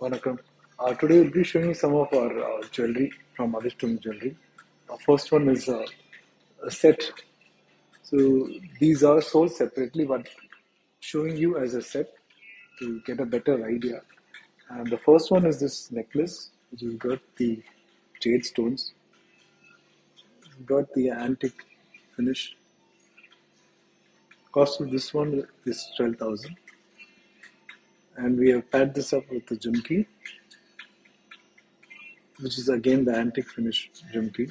Vanakkam. Uh, today we'll be showing you some of our uh, jewelry from Athirshtam Jewelry. The first one is uh, a set. So these are sold separately, but showing you as a set to get a better idea. And the first one is this necklace, which has got the jade stones, got the antique finish. Cost of this one is twelve thousand, and we have paired this up with the jumki which is again the antique finish jumki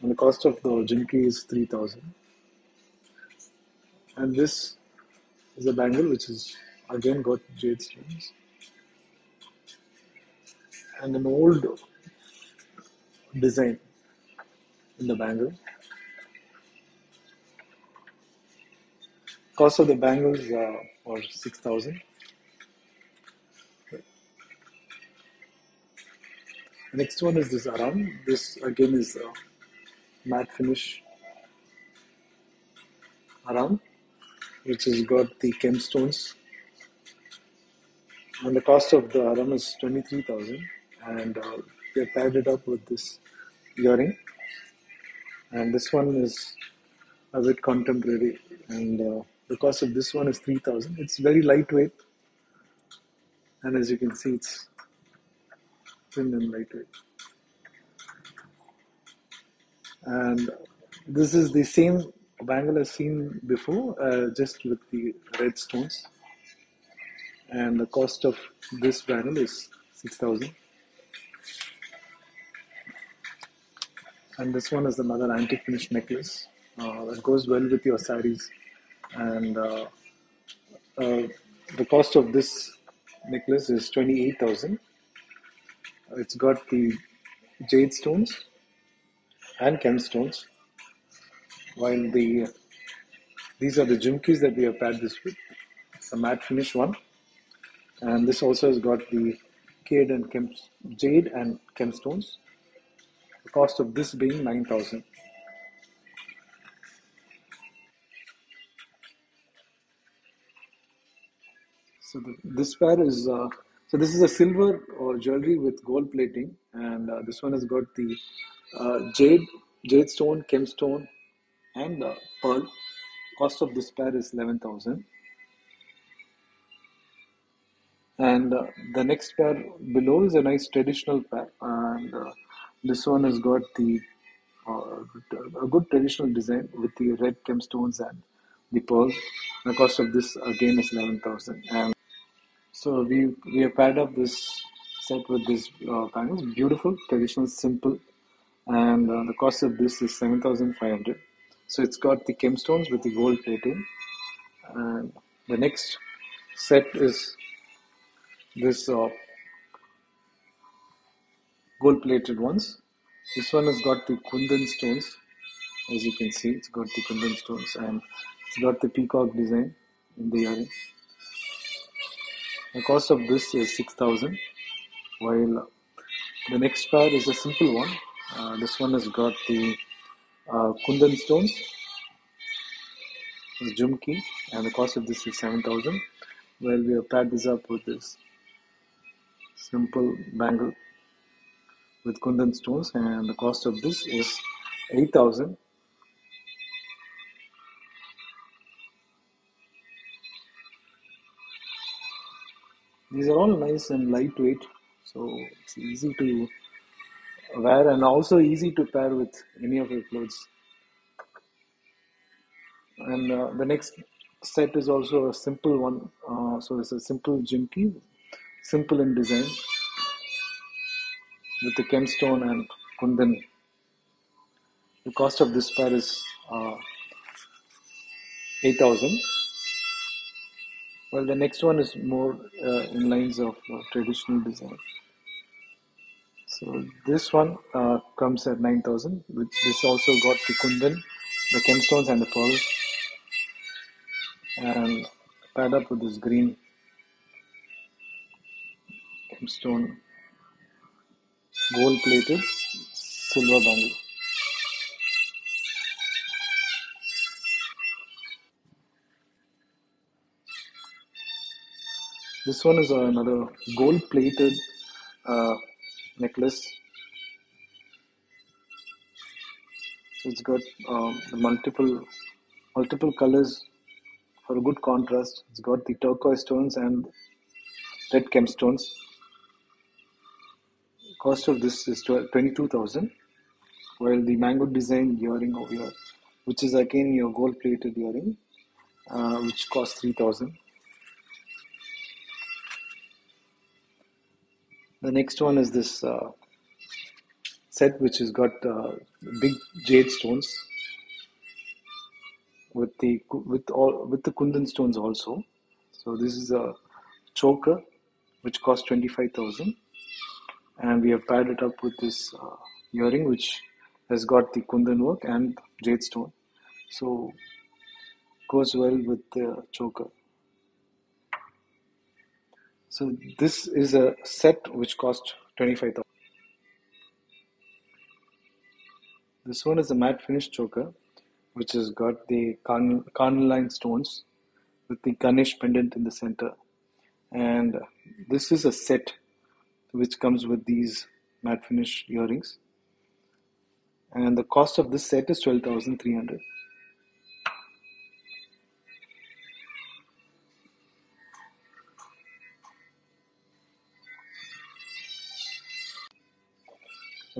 and the cost of the jumki is 3000 and this is a bangle which is again got jade stones and an old design in the bangle. Cost of the bangles uh, are 6000 Next one is this aram. This again is a matte finish aram, which has got the gemstones. And the cost of the aram is twenty three thousand. And uh, have paired it up with this earring. And this one is a bit contemporary. And uh, the cost of this one is three thousand. It's very lightweight, and as you can see, it's thin and lightweight. And this is the same bangle as seen before, uh, just with the red stones. And the cost of this bangle is six thousand. And this one is another antique finish necklace uh, that goes well with your saris. And uh, uh, the cost of this necklace is twenty eight thousand. It's got the jade stones and gemstones, while the these are the jumkis that we have paired this with. It's a matte finish one, and this also has got the jade and chem, jade and gemstones. The cost of this being nine thousand. So the, this pair is uh, so this is a silver or jewelry with gold plating, and uh, this one has got the uh, jade, jade stone, gemstone, and uh, pearl. Cost of this pair is eleven thousand. And uh, the next pair below is a nice traditional pair, and uh, this one has got the uh, a good traditional design with the red gemstones and the pearl. The cost of this again is eleven thousand. And so we we have paired up this set with this uh, bangles, beautiful, traditional, simple, and uh, the cost of this is seven thousand five hundred. So it's got the gemstones with the gold plating, and the next set is this uh, gold plated ones. This one has got the kundan stones, as you can see, it's got the kundan stones, and it's got the peacock design in the earring. The cost of this is 6000 while the next pair is a simple one. Uh, this one has got the uh, Kundan stones, the Jumki, and the cost of this is 7000 Well, we have paired this up with this simple bangle with Kundan stones, and the cost of this is 8000 These are all nice and lightweight, so it's easy to wear and also easy to pair with any of your clothes. And uh, the next set is also a simple one, uh, so it's a simple jimki, simple in design with the gemstone and kundan. The cost of this pair is uh, 8000 well, the next one is more uh, in lines of uh, traditional design. So this one uh, comes at 9000 With This also got the kundan, the gemstones and the pearls. And paired up with this green gemstone gold plated silver bangle. This one is another gold plated uh, necklace. It's got um, multiple multiple colors for a good contrast. It's got the turquoise stones and red gemstones. Cost of this is 22,000 while the mango design earring over here which is again your gold plated earring uh, which costs 3000 the next one is this uh, set which has got uh, big jade stones with the with all with the kundan stones also. So this is a choker which costs 25000 and we have paired it up with this uh, earring which has got the kundan work and jade stone. So goes well with the choker so this is a set which cost 25000 this one is a matte finish choker which has got the carnelian stones with the Ganesh pendant in the center. And this is a set which comes with these matte finish earrings. And the cost of this set is 12300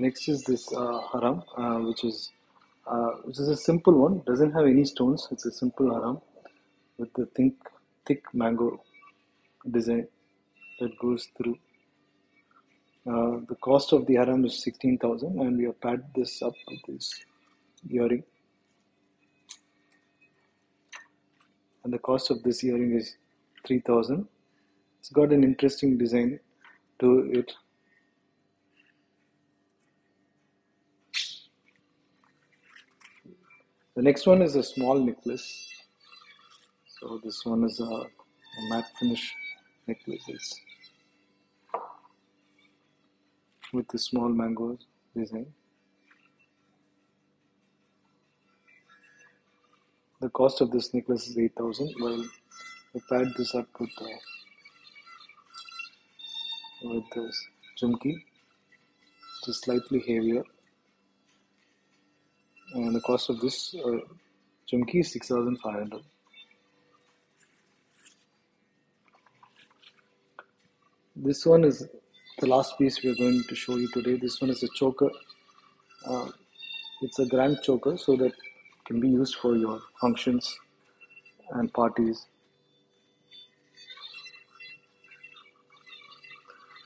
next is this uh, haram uh, which is uh, which is a simple one doesn't have any stones. It's a simple haram with the thick thick mango design that goes through. Uh, the cost of the haram is 16000 and we have paired this up with this earring. And the cost of this earring is 3000 it's got an interesting design to it the next one is a small necklace. So this one is a, a matte finish necklace with the small mangoes design. The cost of this necklace is 8000 while I paired this up with, uh, with this jumki which is slightly heavier and the cost of this uh, jumki is 6500 this one is the last piece we are going to show you today. This one is a choker. Uh, it's a grand choker so that can be used for your functions and parties.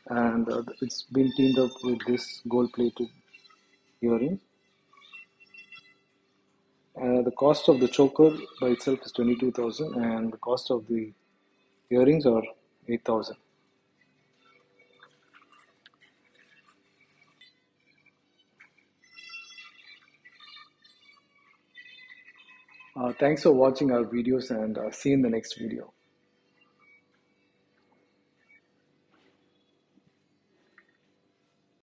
And uh, it's been teamed up with this gold plated earring. Uh, the cost of the choker by itself is 22,000 and the cost of the earrings are 8,000. Uh, thanks for watching our videos and uh, see you in the next video.